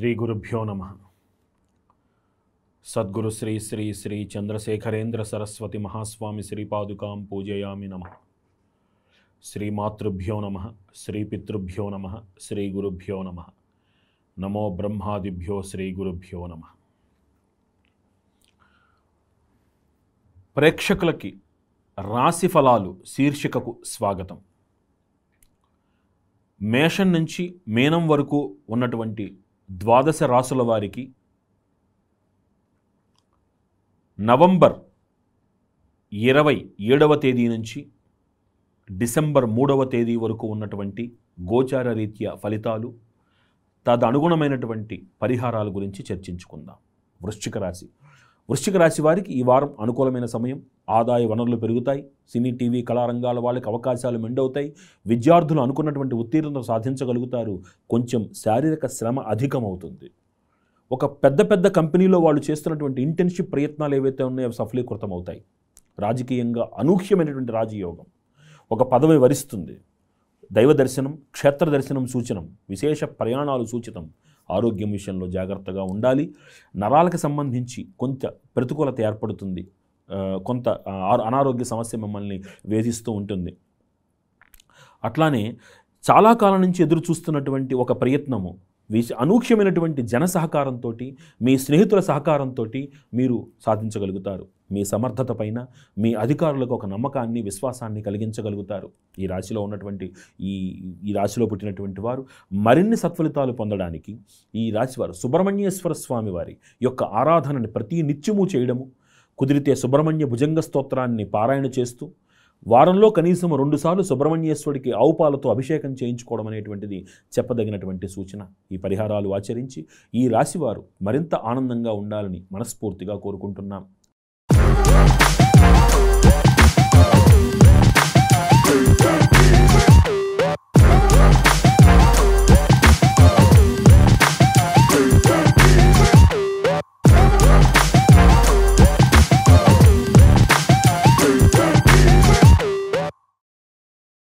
శ్రీ గురుభ్యో నమ. సద్గురు శ్రీ శ్రీ శ్రీ చంద్రశేఖరేంద్ర సరస్వతి మహాస్వామి శ్రీపాదుకాం పూజయామి నమ. శ్రీ మాతృభ్యో నమ శ్రీ పితృభ్యో నమ శ్రీ గురుభ్యో నమ. నమో బ్రహ్మాదిభ్యో శ్రీ గురుభ్యో నమ. ప్రేక్షకులకి రాశి ఫలాలు శీర్షికకు స్వాగతం. మేషం నుంచి మీనం వరకు ఉన్నటువంటి ద్వాదశ రాసుల వారికి నవంబర్ ఇరవై ఏడవ తేదీ నుంచి డిసెంబర్ మూడవ తేదీ వరకు ఉన్నటువంటి గోచార రీత్యా ఫలితాలు తదనుగుణమైనటువంటి పరిహారాల గురించి చర్చించుకుందాం. వృశ్చిక రాశి. వృశ్చిక రాశి వారికి ఈ వారం అనుకూలమైన సమయం. ఆదాయ వనరులు పెరుగుతాయి. సినీ టీవీ కళారంగాల వాళ్ళకి అవకాశాలు మెండవుతాయి. విద్యార్థులు అనుకున్నటువంటి ఉత్తీర్ణత సాధించగలుగుతారు. కొంచెం శారీరక శ్రమ అధికమవుతుంది. ఒక పెద్ద పెద్ద కంపెనీలో వాళ్ళు చేస్తున్నటువంటి ఇంటర్న్షిప్ ప్రయత్నాలు ఏవైతే ఉన్నాయో అవి సఫలీకృతం అవుతాయి రాజకీయంగా అనూహ్యమైనటువంటి రాజయోగం. ఒక పదవి వరిస్తుంది. దైవ దర్శనం క్షేత్ర దర్శనం సూచనం విశేష ప్రయాణాలు సూచితం. ఆరోగ్యం విషయంలో జాగ్రత్తగా ఉండాలి. నరాలకు సంబంధించి కొంత ప్రతికూలత ఏర్పడుతుంది. కొంత ఆ, అనారోగ్య సమస్య మిమ్మల్ని వేధిస్తూ ఉంటుంది. అట్లానే చాలా కాలం నుంచి ఎదురు చూస్తున్నటువంటి ఒక ప్రయత్నము విశ అనూహ్యమైనటువంటి జన సహకారంతో మీ స్నేహితుల సహకారంతో మీరు సాధించగలుగుతారు. మీ సమర్థత పైన మీ అధికారులకు ఒక నమ్మకాన్ని విశ్వాసాన్ని కలిగించగలుగుతారు. ఈ రాశిలో ఉన్నటువంటి ఈ ఈ రాశిలో పుట్టినటువంటి వారు మరిన్ని సత్ఫలితాలు పొందడానికి ఈ రాశివారు సుబ్రహ్మణ్యేశ్వర స్వామి వారి యొక్క ఆరాధనని ప్రతి నిత్యము చేయడము కుదిరితే సుబ్రహ్మణ్య భుజంగ స్తోత్రాన్ని పారాయణ చేస్తూ వారంలో కనీసం రెండుసార్లు సుబ్రహ్మణ్యేశ్వరుడికి ఆవుపాలతో అభిషేకం చేయించుకోవడం అనేటువంటిది చెప్పదగినటువంటి సూచన. ఈ పరిహారాలు ఆచరించి ఈ రాశివారు మరింత ఆనందంగా ఉండాలని మనస్ఫూర్తిగా కోరుకుంటున్నాం.